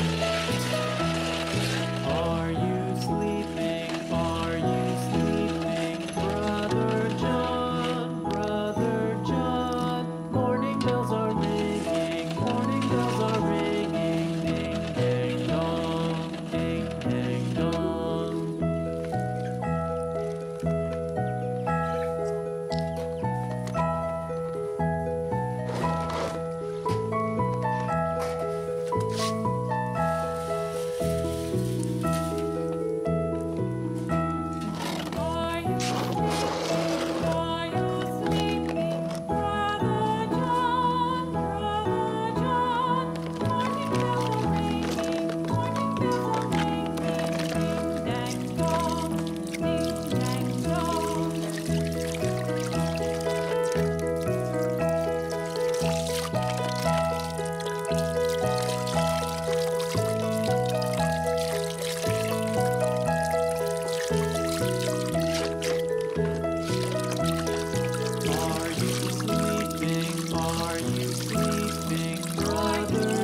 Bye. Are you sleeping, brother?